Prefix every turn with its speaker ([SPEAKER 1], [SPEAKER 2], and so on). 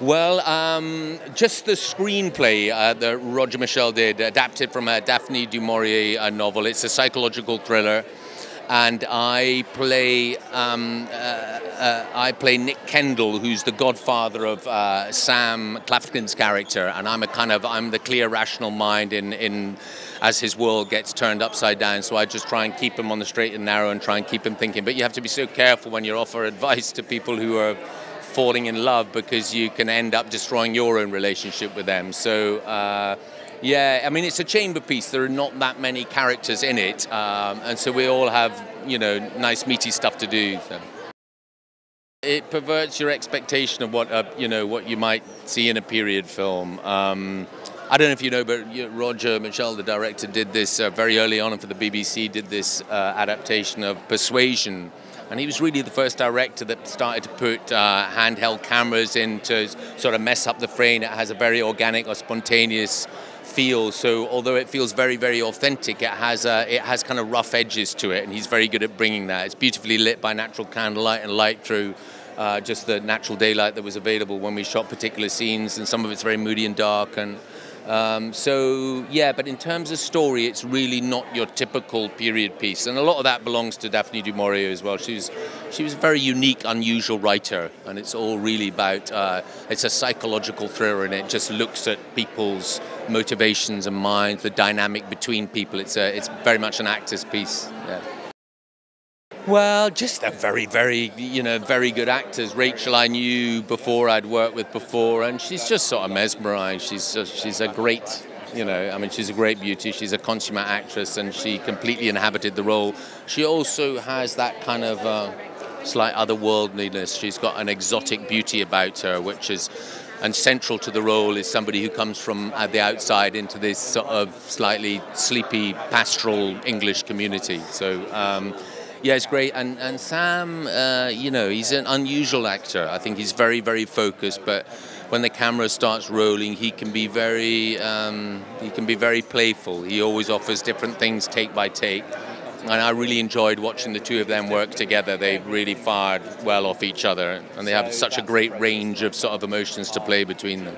[SPEAKER 1] Well, um, just the screenplay uh, that Roger Michell did, adapted from a Daphne du Maurier uh, novel. It's a psychological thriller, and I play um, uh, uh I play Nick Kendall, who's the godfather of uh, Sam Claflin's character, and I'm a kind of I'm the clear, rational mind in in as his world gets turned upside down. So I just try and keep him on the straight and narrow and try and keep him thinking. But you have to be so careful when you offer advice to people who are falling in love because you can end up destroying your own relationship with them. So, uh, yeah, I mean, it's a chamber piece. There are not that many characters in it, um, and so we all have, you know, nice meaty stuff to do. So. It perverts your expectation of what, uh, you know, what you might see in a period film. Um, I don't know if you know, but Roger Michell, the director, did this uh, very early on for the BBC. Did this uh, adaptation of Persuasion, and he was really the first director that started to put uh, handheld cameras in to sort of mess up the frame. It has a very organic or spontaneous feel. So although it feels very, very authentic, it has uh, it has kind of rough edges to it, and he's very good at bringing that. It's beautifully lit by natural candlelight and light through. Uh, just the natural daylight that was available when we shot particular scenes, and some of it's very moody and dark, and um, so yeah, but in terms of story, it's really not your typical period piece, and a lot of that belongs to Daphne du Maurier as well. She was she was a very unique, unusual writer, and it's all really about uh, it's a psychological thriller, and it just looks at people's motivations and minds, the dynamic between people. It's a, it's very much an actor's piece. Yeah. Well, just a very, very, you know, very good actors. Rachel, I knew before I'd worked with before, and she's just sort of mesmerized. She's just, she's a great, you know, I mean, she's a great beauty. She's a consummate actress, and she completely inhabited the role. She also has that kind of uh, slight otherworldliness. She's got an exotic beauty about her, which is and central to the role is somebody who comes from uh, the outside into this sort of slightly sleepy pastoral English community. So um, yeah, it's great. And and Sam, uh, you know, he's an unusual actor. I think he's very very focused, but when the camera starts rolling, he can be very um, he can be very playful. He always offers different things take by take. And I really enjoyed watching the two of them work together. They really fired well off each other, and they have such a great range of sort of emotions to play between them.